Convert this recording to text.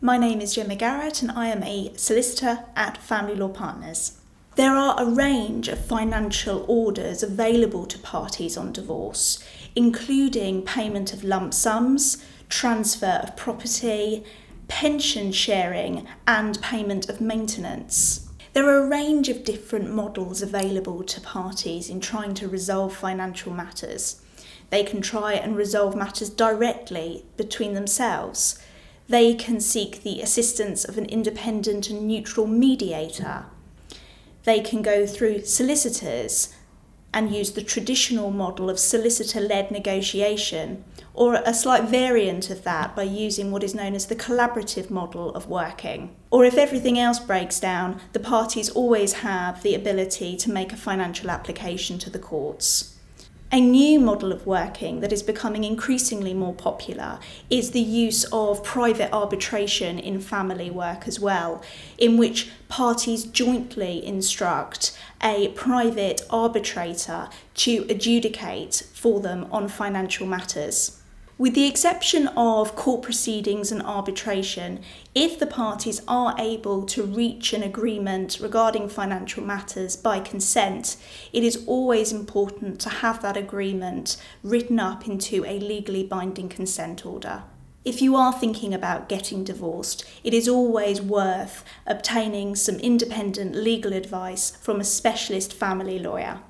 My name is Gemma Garratt and I am a solicitor at Family Law Partners. There are a range of financial orders available to parties on divorce, including payment of lump sums, transfer of property, pension sharing, and payment of maintenance. There are a range of different models available to parties in trying to resolve financial matters. They can try and resolve matters directly between themselves. They can seek the assistance of an independent and neutral mediator. They can go through solicitors and use the traditional model of solicitor led negotiation, or a slight variant of that by using what is known as the collaborative model of working. Or if everything else breaks down, the parties always have the ability to make a financial application to the courts. A new model of working that is becoming increasingly more popular is the use of private arbitration in family work as well, in which parties jointly instruct a private arbitrator to adjudicate for them on financial matters. With the exception of court proceedings and arbitration, if the parties are able to reach an agreement regarding financial matters by consent, it is always important to have that agreement written up into a legally binding consent order. If you are thinking about getting divorced, it is always worth obtaining some independent legal advice from a specialist family lawyer.